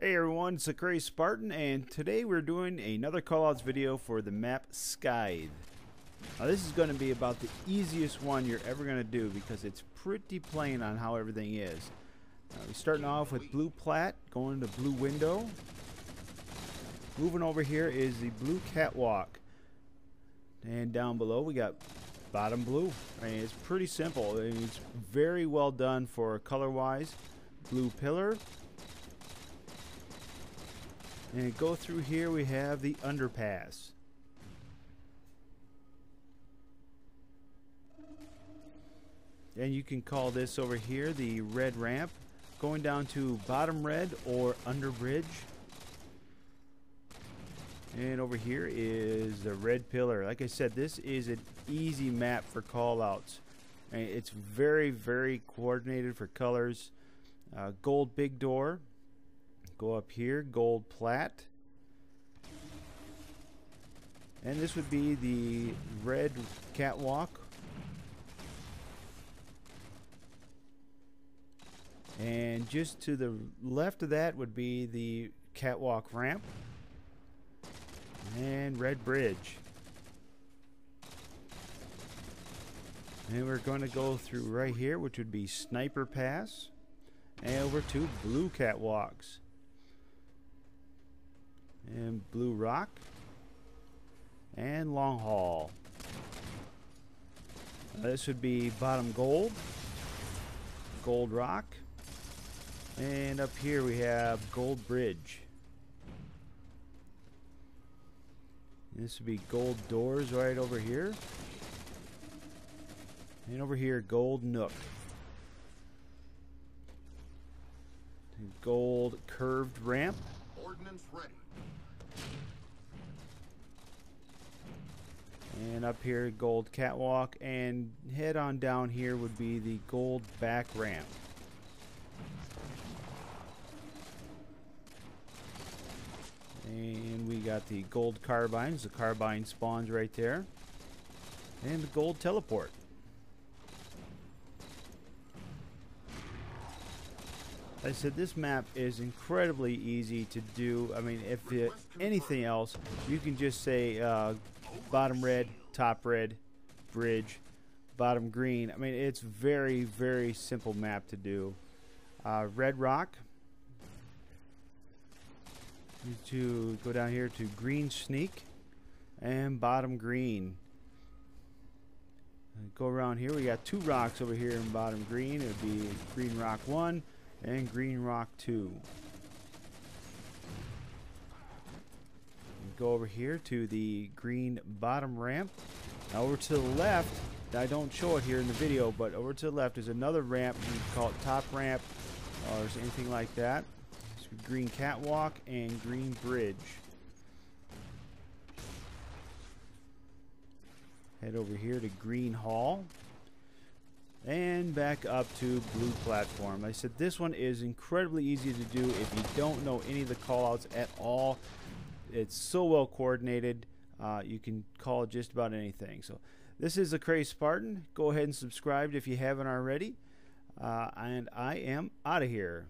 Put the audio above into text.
Hey everyone, it's the Crazed Spartan, and today we're doing another callouts video for the map Scythe. Now this is going to be about the easiest one you're ever going to do because it's pretty plain on how everything is. We're starting off with blue plat, going to blue window. Moving over here is the blue catwalk. And down below we got bottom blue. I mean, it's pretty simple. It's very well done for color wise. Blue pillar, and go through here, we have the underpass. And you can call this over here the red ramp. Going down to bottom red or under bridge. And over here is the red pillar. Like I said, this is an easy map for callouts. It's very, very coordinated for colors. Uh, gold big door. Go up here, gold plat. And this would be the red catwalk. And just to the left of that would be the catwalk ramp. And red bridge. And we're going to go through right here, which would be Sniper Pass. And over to Blue Catwalks and Blue Rock and Long Haul. Uh, this would be bottom gold, gold rock, and up here we have gold bridge. this would be gold doors right over here. And over here, gold nook. Gold curved ramp. Ordnance ready. And up here, gold catwalk. And head on down here would be the gold back ramp. And we got the gold carbines. The carbine spawns right there. And the gold teleport. I said this map is incredibly easy to do. I mean, if it, anything else, you can just say uh, bottom red, top red, bridge, bottom green. I mean, it's very, very simple map to do. Uh, red rock. To go down here to green sneak and bottom green. Go around here. We got two rocks over here in bottom green. It would be green rock one and green rock two. go over here to the green bottom ramp. Now over to the left, I don't show it here in the video, but over to the left is another ramp. You call it top ramp or anything like that. green catwalk and green bridge. Head over here to Green Hall. And back up to Blue Platform. I said this one is incredibly easy to do if you don't know any of the callouts at all. It's so well coordinated. Uh, you can call just about anything. So this is the Crazed Spartan. Go ahead and subscribe if you haven't already. Uh, and I am out of here.